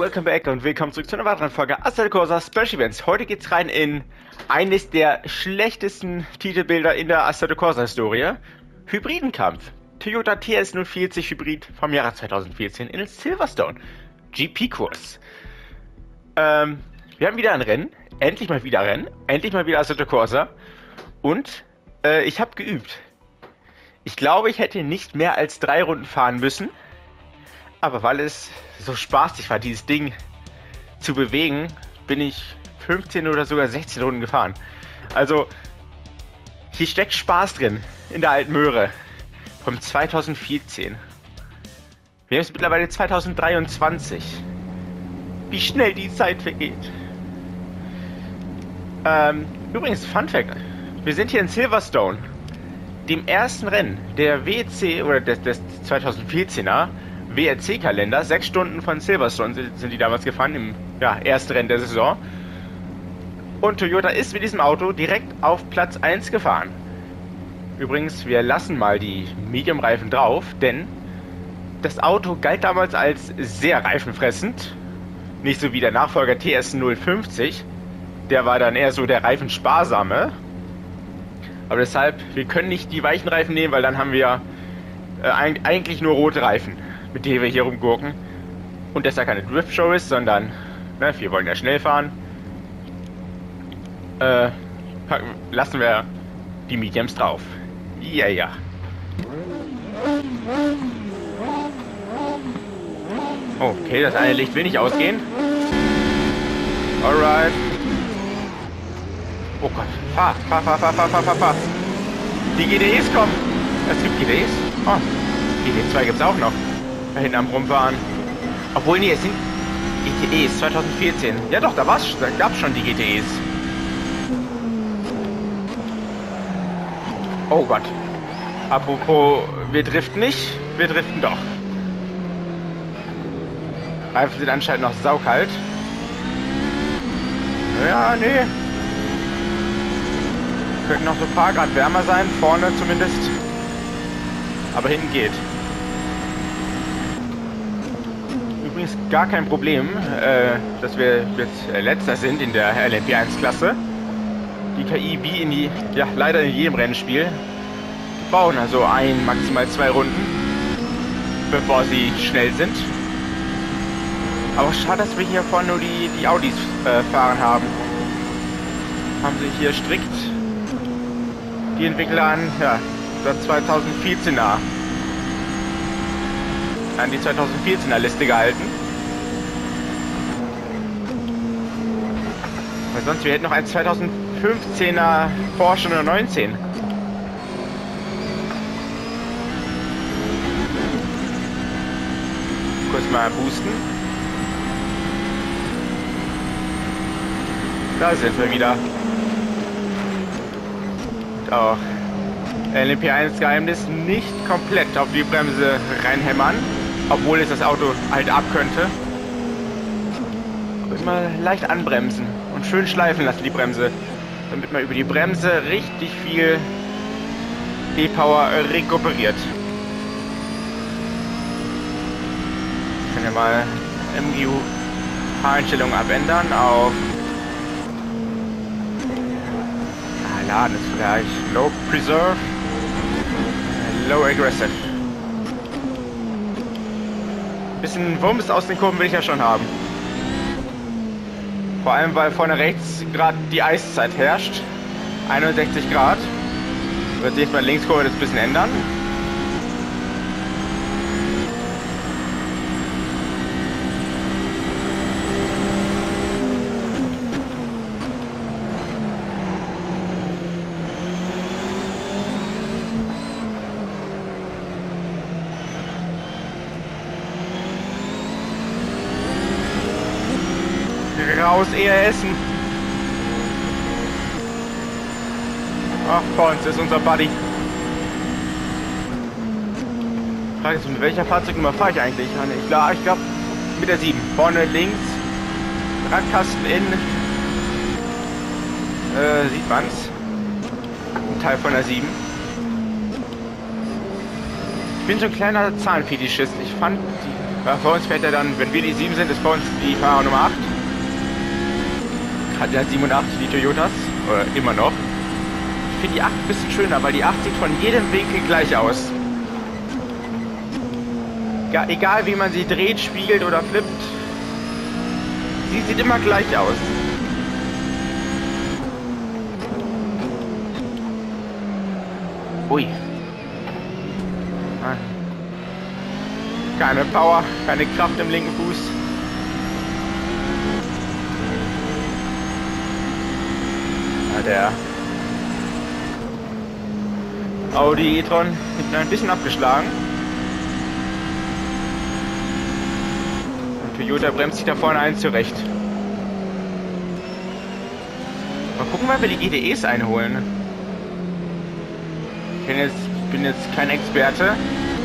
welcome back und willkommen zurück zu einer weiteren Folge Assetto Corsa Special Events. Heute geht's rein in eines der schlechtesten Titelbilder in der Assetto Corsa Historie. Hybridenkampf. Toyota TS040 Hybrid vom Jahre 2014 in Silverstone. GP-Kurs. Ähm, wir haben wieder ein Rennen. Endlich mal wieder Rennen. Endlich mal wieder Assetto Corsa. Und äh, ich habe geübt. Ich glaube, ich hätte nicht mehr als drei Runden fahren müssen. Aber weil es so spaßig war, dieses Ding zu bewegen, bin ich 15 oder sogar 16 Runden gefahren. Also, hier steckt Spaß drin in der alten Möhre vom 2014. Wir haben es mittlerweile 2023. Wie schnell die Zeit vergeht. Ähm, übrigens, Fun Fact: Wir sind hier in Silverstone, dem ersten Rennen der WEC oder des, des 2014er WRC-Kalender. Sechs Stunden von Silverstone sind, die damals gefahren, im ja, ersten Rennen der Saison. Und Toyota ist mit diesem Auto direkt auf Platz 1 gefahren. Übrigens, wir lassen mal die Medium-Reifen drauf, denn das Auto galt damals als sehr reifenfressend. Nicht so wie der Nachfolger TS050. Der war dann eher so der reifensparsame. Aber deshalb, wir können nicht die weichen Reifen nehmen, weil dann haben wir äh, eigentlich nur rote Reifen mit der wir hier rumgurken. Und dass da keine Drift-Show ist, sondern ne, wir wollen ja schnell fahren. Äh, packen, lassen wir die Mediums drauf. Ja, ja. Okay, das eine Licht will nicht ausgehen. Alright. Oh Gott. Fahr, fahr, fahr, fahr, fahr, fahr, fahr, fahr. Die GDEs kommen. Es gibt GDEs. Oh, GT2 gibt es auch noch hinten am Rumfahren. Obwohl, nee, es sind GTEs 2014. Ja doch, da, war's, da gab es schon die GTEs. Oh Gott. Apropos, wir driften nicht, wir driften doch. Reifen sind anscheinend noch saukalt. Ja, nee. Könnten noch so ein paar Grad wärmer sein, vorne zumindest. Aber hinten geht. Übrigens gar kein Problem, äh, dass wir jetzt äh, letzter sind in der LMP1-Klasse. Die KI wie in die, ja leider in jedem Rennspiel, bauen also ein, maximal zwei Runden, bevor sie schnell sind. Aber schade, dass wir hier vorne nur die, die Audis äh, fahren haben. Haben sie hier strikt die Entwickler an, ja, das 2014er an die 2014er Liste gehalten. Weil sonst, wir hätten noch ein 2015er Porsche 919. Kurz mal boosten. Da sind wir wieder. Auch LMP1 Geheimnis nicht komplett auf die Bremse reinhämmern. Obwohl es das Auto halt ab könnte. Aber immer leicht anbremsen und schön schleifen lassen die Bremse. Damit man über die Bremse richtig viel E-Power rekuperiert. Ich kann ja mal MGU Fahreinstellungen abändern auf ah, Laden ist gleich Low Preserve Low Aggressive Bisschen Wumms aus den Kurven will ich ja schon haben. Vor allem, weil vorne rechts gerade die Eiszeit herrscht. 61 Grad. Wird sich bei Linkskurve das ein bisschen ändern. Raus, eher essen. Ach, Pons ist unser Buddy. Frage ist, mit welcher Fahrzeugnummer fahre ich eigentlich? Ich glaube, ich glaub, mit der 7. Vorne links, Radkasten in, äh, sieht man's. Ein Teil von der 7. Ich bin so ein kleiner Zahnfetischist. Ich fand die Ja, vor uns fährt er dann, wenn wir die 7 sind, ist bei uns die Fahrer Nummer 8. Hat ja 7 und 8 die Toyotas. Oder immer noch. Ich finde die 8 ein bisschen schöner, weil die 8 sieht von jedem Winkel gleich aus. Ja, egal wie man sie dreht, spiegelt oder flippt. Sie sieht immer gleich aus. Ui. Keine Power, keine Kraft im linken Fuß. Der Audi e-tron hinten ein bisschen abgeschlagen. Und Toyota bremst sich da vorne ein zurecht. Mal gucken, wann wir die GDEs einholen. Ich jetzt, bin jetzt kein Experte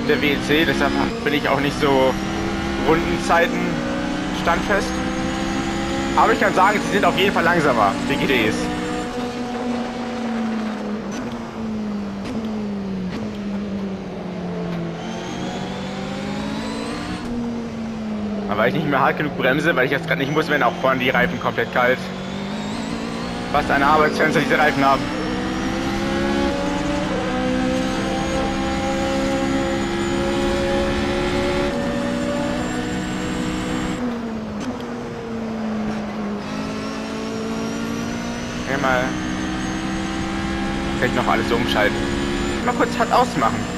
der WEC, deshalb bin ich auch nicht so Rundenzeiten standfest. Aber ich kann sagen, sie sind auf jeden Fall langsamer, die GTEs. Aber weil ich nicht mehr hart genug bremse, weil ich jetzt gerade nicht muss, wenn auch vorne die Reifen komplett kalt. Was eine Arbeitsfenster diese Reifen haben. mal vielleicht noch alles umschalten. Mal kurz hat ausmachen.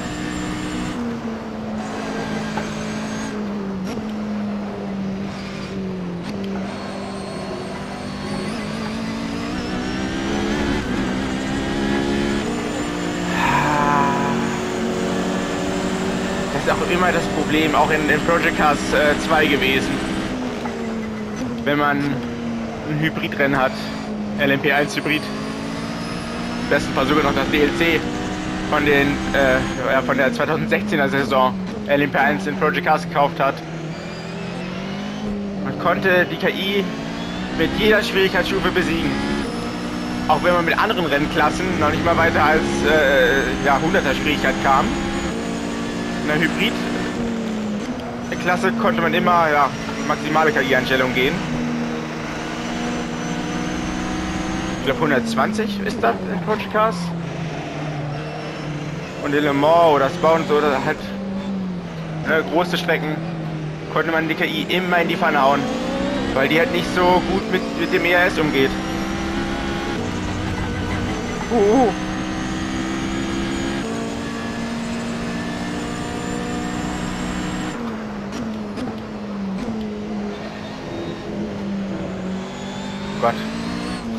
Auch immer das Problem, auch in, in Project Cars äh, 2 gewesen. Wenn man ein Hybridrennen hat, LMP1 Hybrid. Im besten Fall sogar noch das DLC von den äh, ja, von der 2016er Saison LMP1 in Project Cars gekauft hat. Man konnte die KI mit jeder Schwierigkeitsstufe besiegen. Auch wenn man mit anderen Rennklassen noch nicht mal weiter als äh, ja, 100er Schwierigkeit kam. In der Hybrid-Klasse konnte man immer ja, maximale KI-Einstellungen gehen. glaube 120 ist das in Podcast. Und in Le Mans oder Spa und so, oder halt äh, große Strecken, konnte man die KI immer in die Pfanne hauen. Weil die halt nicht so gut mit, mit dem ERS umgeht. Uh, uh.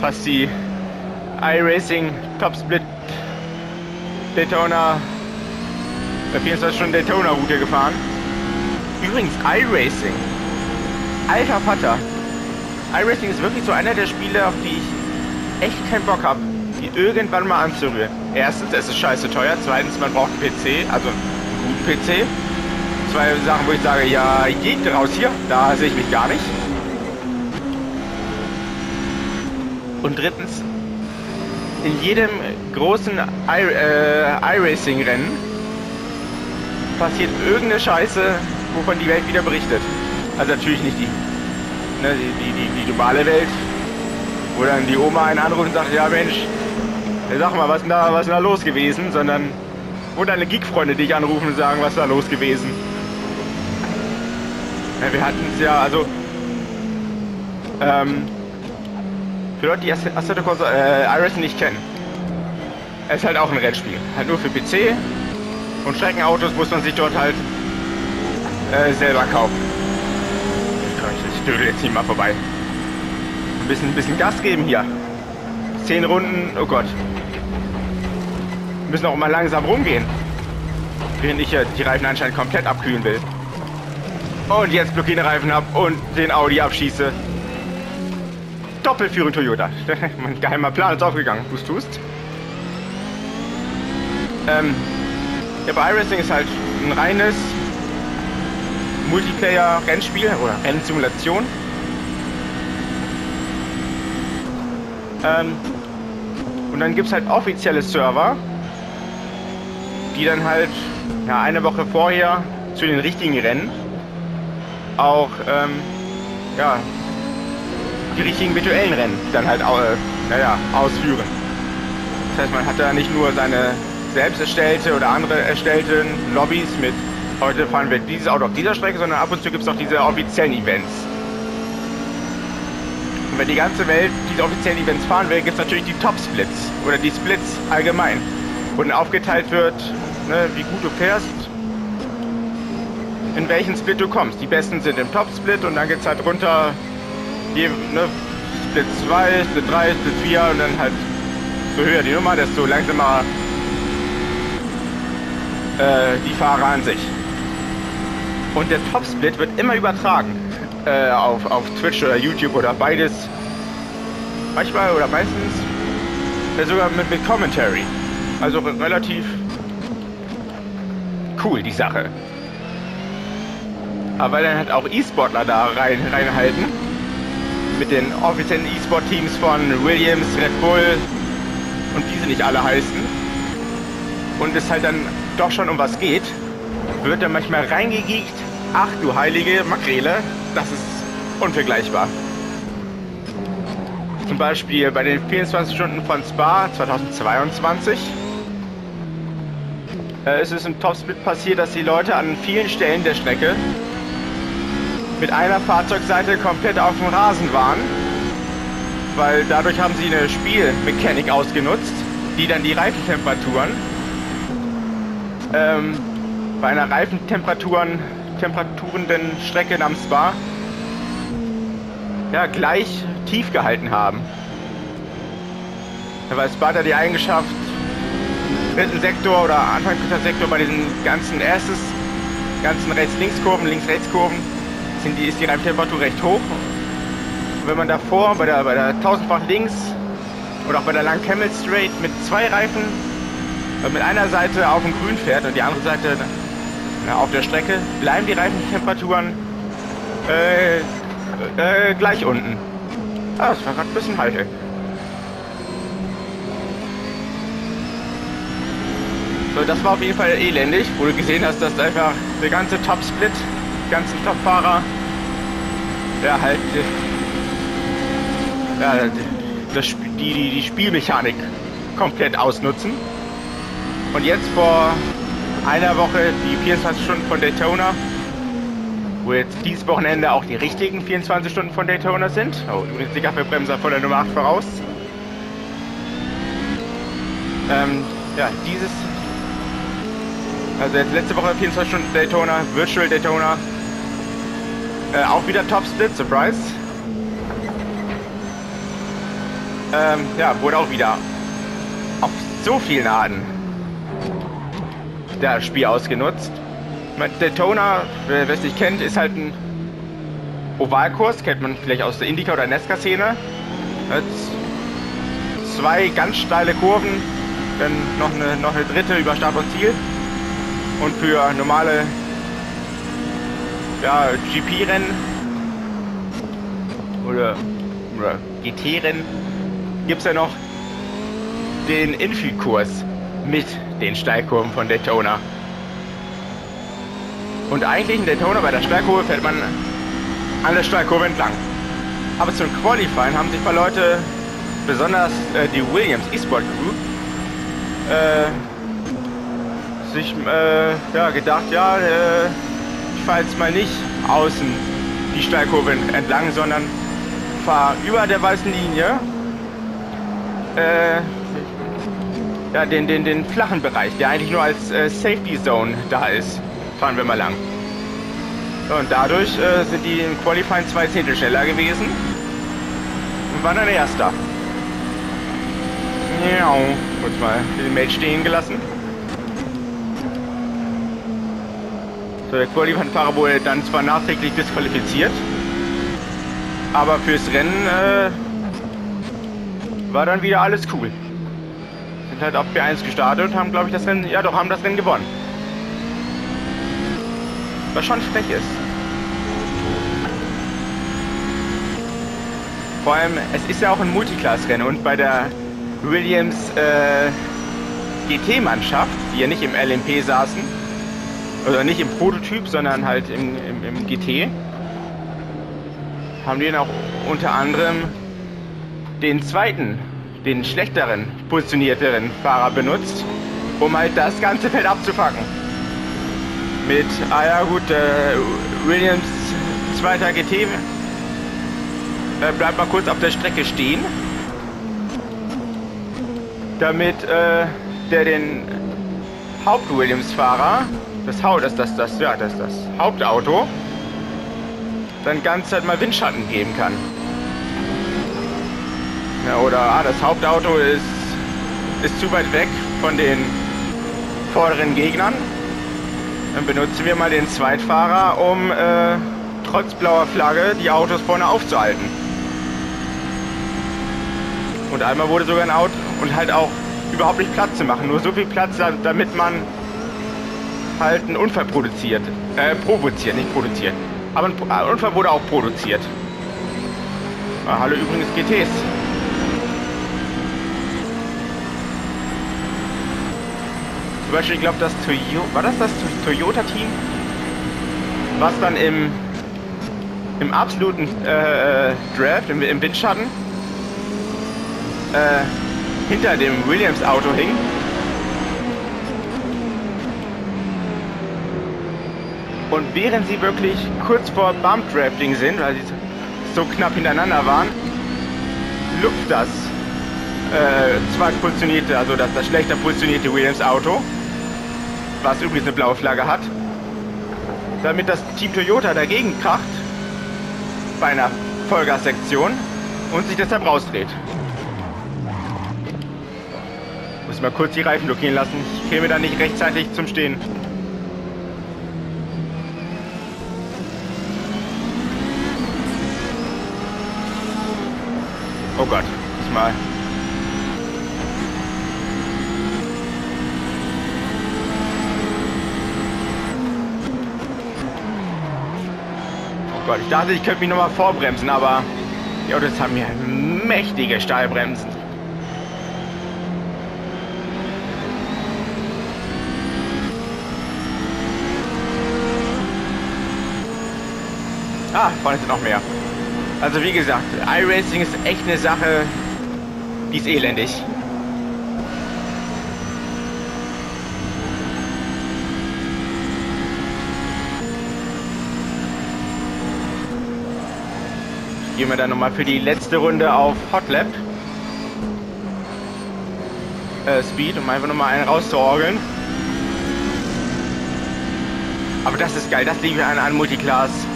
Fast die iRacing Top Split Daytona, 24 Stunden Daytona Route gefahren. Übrigens, iRacing. Alter Vater. iRacing ist wirklich so einer der Spiele, auf die ich echt keinen Bock habe, die irgendwann mal anzurühren. Erstens, es ist scheiße teuer. Zweitens, man braucht einen PC, also einen guten PC. Zwei Sachen, wo ich sage, ja, geht raus hier, da sehe ich mich gar nicht. Und drittens, in jedem großen äh, iRacing-Rennen passiert irgendeine Scheiße, wovon die Welt wieder berichtet. Also natürlich nicht die, ne, die, die, die, globale Welt, wo dann die Oma einen anruft und sagt, ja Mensch, sag mal, was ist da, da los gewesen, sondern wo deine Geek-Freunde dich anrufen und sagen, was ist da los gewesen. Ja, wir hatten es ja, also ähm, für Leute, die Assetto Corsa äh, Iris nicht kennen. Es ist halt auch ein Rennspiel. Halt nur für PC. Und Streckenautos muss man sich dort halt äh, selber kaufen. Ich dödel jetzt hier mal vorbei. Ein bisschen, ein bisschen Gas geben hier. Zehn Runden, oh Gott. Wir müssen auch mal langsam rumgehen. Während ich die Reifen anscheinend komplett abkühlen will. Und jetzt blockieren Reifen ab und den Audi abschieße. Doppelführung Toyota. mein geheimer Plan ist aufgegangen. Du tust. Ähm, ja, bei iRacing ist halt ein reines Multiplayer-Rennspiel oder Rennsimulation. Ähm, und dann gibt es halt offizielle Server, die dann halt ja, eine Woche vorher zu den richtigen Rennen auch ähm, ja, die richtigen virtuellen Rennen dann halt äh, naja, ausführen. Das heißt, man hat da nicht nur seine selbst erstellte oder andere erstellten Lobbys mit heute fahren wir dieses Auto auf dieser Strecke, sondern ab und zu gibt es auch diese offiziellen Events. Und wenn die ganze Welt diese offiziellen Events fahren will, gibt es natürlich die Top-Splits oder die Splits allgemein, wo dann aufgeteilt wird, ne, wie gut du fährst, in welchen Split du kommst. Die besten sind im Top-Split und dann geht es halt runter, je, ne, Split 2, Split 3, Split 4 und dann halt so höher die Nummer, desto langsamer äh, die Fahrer an sich. Und der Top-Split wird immer übertragen äh, auf, auf Twitch oder YouTube oder beides. Manchmal oder meistens äh, sogar mit, mit Commentary. Also relativ cool die Sache. Aber dann halt auch E-Sportler da rein, reinhalten. Mit den offiziellen E-Sport-Teams von Williams, Red Bull und wie sie nicht alle heißen. Und es halt dann doch schon um was geht, wird dann manchmal reingegiegt. Ach du heilige Makrele, das ist unvergleichbar. Zum Beispiel bei den 24 Stunden von Spa 2022 äh, ist es im Topsplit passiert, dass die Leute an vielen Stellen der Strecke mit einer Fahrzeugseite komplett auf dem Rasen waren, weil dadurch haben sie eine Spielmechanik ausgenutzt, die dann die Reifentemperaturen ähm, bei einer Reifentemperaturen temperaturenden Strecke namens Spa ja, gleich tief gehalten haben. Weil Spa hat die Eigenschaft, dritten Sektor oder Anfang dritter Sektor bei diesen ganzen erstes, ganzen Rechts-Links-Kurven, Links-Rechts-Kurven, die, ist die Reifentemperatur recht hoch. Und wenn man davor bei der, bei der tausendfach links oder auch bei der langen Camel Straight mit zwei Reifen mit einer Seite auf dem Grün fährt und die andere Seite na, auf der Strecke, bleiben die Reifentemperaturen äh, äh, gleich unten. Ah, das war gerade ein bisschen heikel. So, das war auf jeden Fall elendig, wo du gesehen hast, dass einfach der ganze Top-Split, ganzen Top-Fahrer, ja, halt, ja, das, die, die, die Spielmechanik komplett ausnutzen. Und jetzt vor einer Woche die 24 Stunden von Daytona, wo jetzt dieses Wochenende auch die richtigen 24 Stunden von Daytona sind. Oh, übrigens die Kaffeebremser von der Nummer 8 voraus. Ähm, ja, dieses, also jetzt letzte Woche 24 Stunden Daytona, Virtual Daytona, äh, auch wieder Top Split, Surprise. Ähm, ja, wurde auch wieder auf so vielen Arten das Spiel ausgenutzt. Daytona, wer es nicht kennt, ist halt ein Ovalkurs, kennt man vielleicht aus der Indica- oder Nesca-Szene. Zwei ganz steile Kurven, dann noch eine, noch eine dritte über Start und Ziel. Und für normale ja, GP-Rennen oder, oder GT-Rennen gibt es ja noch den Infield-Kurs mit den Steilkurven von Daytona. Und eigentlich in Daytona bei der Steilkurve fährt man an der Steilkurve entlang. Aber zum Qualifying haben sich ein paar Leute, besonders äh, die Williams eSport Group, äh, sich äh, ja, gedacht, ja, äh, jetzt mal nicht außen die Steilkurve entlang, sondern fahre über der weißen Linie äh, ja, den, den, den flachen Bereich, der eigentlich nur als äh, Safety Zone da ist, fahren wir mal lang. Und dadurch äh, sind die im Qualifying zwei Zehntel schneller gewesen und waren dann Erster. Ja, kurz mal den Mate stehen gelassen. So, der Qualifying-Fahrer wurde dann zwar nachträglich disqualifiziert, aber fürs Rennen äh, war dann wieder alles cool sind halt auf P1 gestartet und haben, glaube ich, das Rennen, ja doch, haben das Rennen gewonnen. Was schon frech ist. Vor allem, es ist ja auch ein Multiclass-Rennen und bei der Williams äh, GT-Mannschaft, die ja nicht im LMP saßen, oder nicht im Prototyp, sondern halt im, im, im GT, haben dann auch unter anderem den zweiten, den schlechteren positionierteren Fahrer benutzt, um halt das ganze Feld abzufacken. Mit, ah ja gut, äh, Williams zweiter GT äh, bleibt mal kurz auf der Strecke stehen, damit äh, der den Haupt-Williams-Fahrer, das, Haupt, das, das, das, ja, das, das Hauptauto, dann ganz Zeit mal Windschatten geben kann. Ja, oder ah, das Hauptauto ist, ist zu weit weg von den vorderen Gegnern. Dann benutzen wir mal den Zweitfahrer, um äh, trotz blauer Flagge die Autos vorne aufzuhalten. Und einmal wurde sogar ein Auto und halt auch überhaupt nicht Platz zu machen. Nur so viel Platz, damit man halt einen Unfall produziert. Äh, provoziert, nicht produziert. Aber ein Unfall wurde auch produziert. Ah, hallo übrigens GTs. Zum Beispiel, ich glaube, das Toyota, war das das Toyota-Team? Was dann im, im absoluten äh, Draft, im, im Windschatten, äh, hinter dem Williams-Auto hing. Und während sie wirklich kurz vor Bump-Drafting sind, weil sie so knapp hintereinander waren, luft das äh, zweit positionierte, also das, das schlechter positionierte Williams-Auto, was übrigens eine blaue Flagge hat, damit das Team Toyota dagegen kracht bei einer Vollgassektion und sich deshalb rausdreht. Muss mal kurz die Reifen blockieren lassen. Ich käme da nicht rechtzeitig zum Stehen. Oh Gott, diesmal. Oh Gott, ich dachte, ich könnte mich nochmal vorbremsen, aber die Autos haben hier mächtige Stahlbremsen. Ah, vorne sind noch mehr. Also wie gesagt, iRacing ist echt eine Sache, die ist elendig. Gehen wir dann nochmal für die letzte Runde auf Hotlap. Äh, Speed, um einfach nochmal einen rauszuorgeln. Aber das ist geil, das liegt mir an, an Multiclass.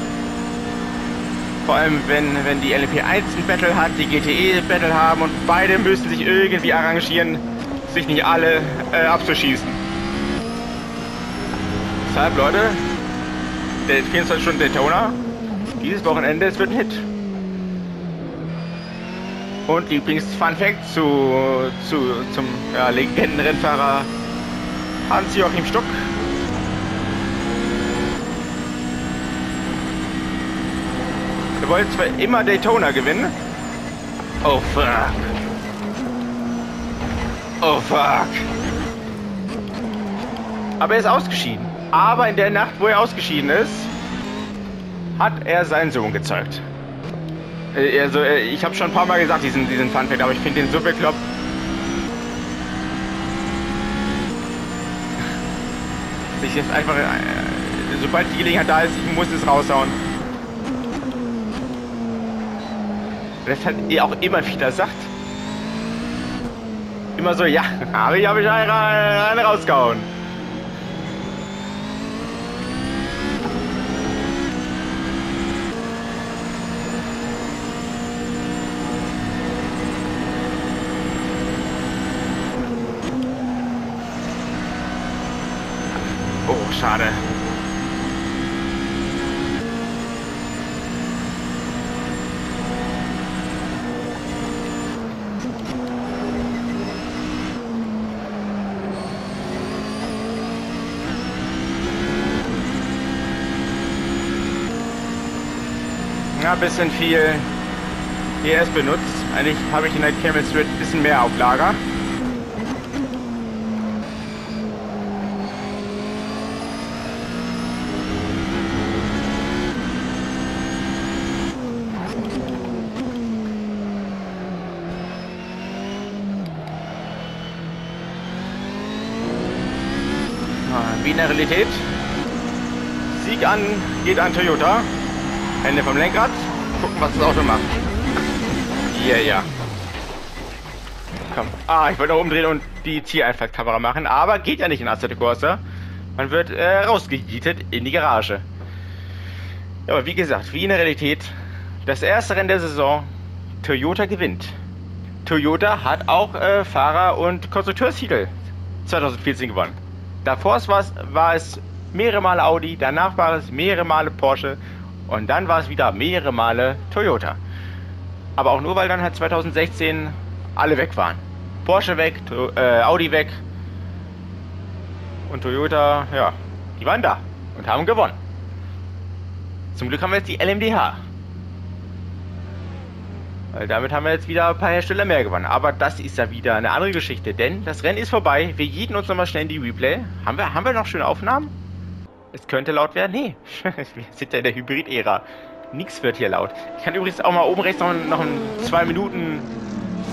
Vor allem, wenn, wenn die LMP1 ein Battle hat, die GTE Battle haben und beide müssen sich irgendwie arrangieren, sich nicht alle äh, abzuschießen. Deshalb, Leute, der 24 Stunden Daytona, dieses Wochenende, es wird ein Hit. Und übrigens Fun Fact zu, zu, zum ja, Legendenrennfahrer Hans-Joachim Stuck, Wollen zwar immer Daytona gewinnen. Oh fuck. Oh fuck. Aber er ist ausgeschieden. Aber in der Nacht, wo er ausgeschieden ist, hat er seinen Sohn gezeugt. Äh, also, äh, ich habe schon ein paar Mal gesagt, diesen, diesen Funfact, aber ich finde den so bekloppt. Ich jetzt einfach, äh, sobald die Gelegenheit da ist, ich muss es raushauen. Das halt auch immer wieder sagt. Immer so, ja, habe ich, hab ich eine, eine rausgehauen. ja, ein bisschen viel ES benutzt. Eigentlich habe ich in der Camel Street ein bisschen mehr auf Lager. der Realität. Sieg an, geht an Toyota. Hände vom Lenkrad. Gucken, was das Auto macht. Ja, yeah, ja. Komm. Ah, ich wollte noch umdrehen und die Zieleinfallkamera machen, aber geht ja nicht in Assetto Corsa. Man wird äh, rausgegietet in die Garage. Ja, aber wie gesagt, wie in der Realität, das erste Rennen der Saison, Toyota gewinnt. Toyota hat auch äh, Fahrer- und Konstrukteurstitel 2014 gewonnen. Davor war es mehrere Male Audi, danach war es mehrere Male Porsche und dann war es wieder mehrere Male Toyota. Aber auch nur, weil dann halt 2016 alle weg waren. Porsche weg, to äh, Audi weg und Toyota, ja, die waren da und haben gewonnen. Zum Glück haben wir jetzt die LMDH. Weil damit haben wir jetzt wieder ein paar Hersteller mehr gewonnen. Aber das ist ja wieder eine andere Geschichte, denn das Rennen ist vorbei. Wir jeden uns nochmal schnell in die Replay. Haben wir, haben wir noch schöne Aufnahmen? Es könnte laut werden. Nee, wir sind ja in der Hybrid-Ära. Nichts wird hier laut. Ich kann übrigens auch mal oben rechts noch, noch ein 2 Minuten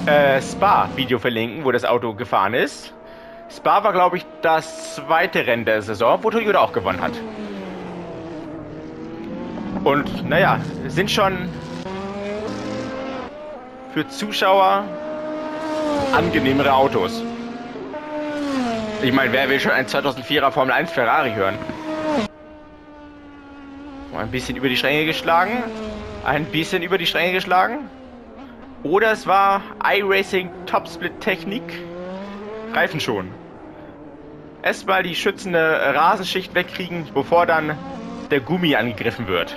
äh, Spa-Video verlinken, wo das Auto gefahren ist. Spa war, glaube ich, das zweite Rennen der Saison, wo Toyota auch gewonnen hat. Und naja, sind schon für Zuschauer angenehmere Autos. Ich meine, wer will schon ein 2004er Formel 1 Ferrari hören? Ein bisschen über die Stränge geschlagen. Ein bisschen über die Stränge geschlagen. Oder es war iRacing Topsplit Technik. Reifen schon. Erstmal die schützende Rasenschicht wegkriegen, bevor dann der Gummi angegriffen wird.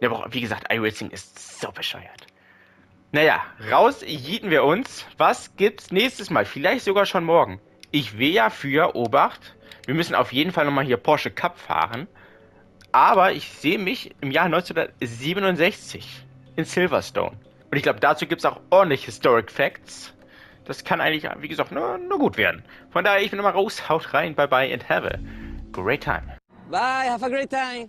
Ja, aber wie gesagt, iRacing ist so bescheuert. Naja, raus jieten wir uns. Was gibt's nächstes Mal? Vielleicht sogar schon morgen. Ich will ja für Obacht. Wir müssen auf jeden Fall nochmal hier Porsche Cup fahren. Aber ich sehe mich im Jahr 1967 in Silverstone. Und ich glaube, dazu gibt es auch ordentlich Historic Facts. Das kann eigentlich, wie gesagt, nur, nur gut werden. Von daher, ich bin nochmal raus, haut rein, bye bye and have a great time. Bye, have a great time.